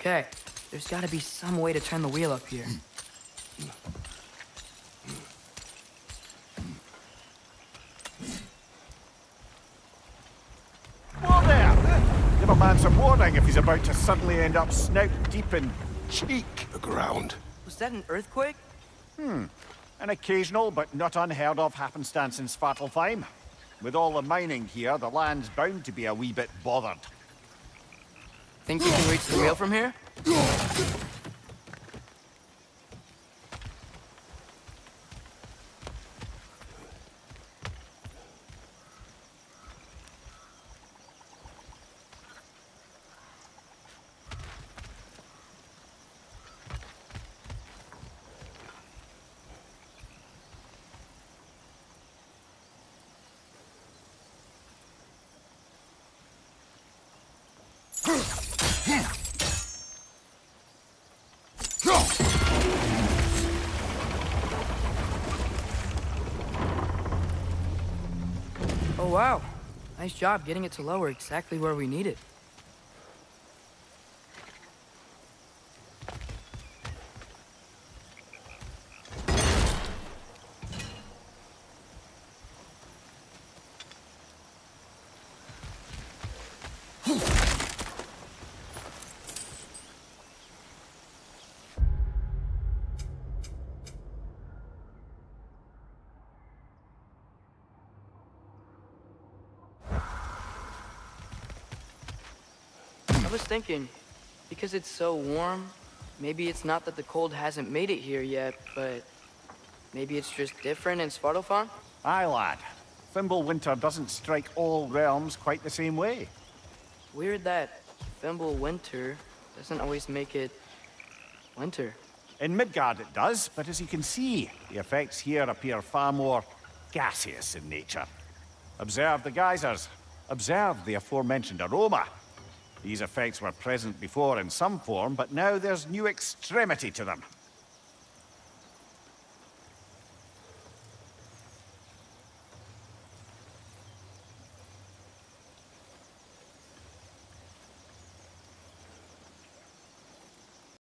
Okay, there's gotta be some way to turn the wheel up here. Whoa there! Give a man some warning if he's about to suddenly end up snout deep in cheek. The ground. Was that an earthquake? Hmm. An occasional but not unheard of happenstance in Svartalfheim. With all the mining here, the land's bound to be a wee bit bothered. Think you can reach the wheel from here? Oh wow. Nice job getting it to lower exactly where we need it. Was thinking, because it's so warm, maybe it's not that the cold hasn't made it here yet, but maybe it's just different in Svartalfheim? Aye, lad. Fimbulwinter doesn't strike all realms quite the same way. Weird that Fimbulwinter doesn't always make it winter. In Midgard it does, but as you can see, the effects here appear far more gaseous in nature. Observe the geysers. Observe the aforementioned aroma. These effects were present before in some form, but now there's new extremity to them.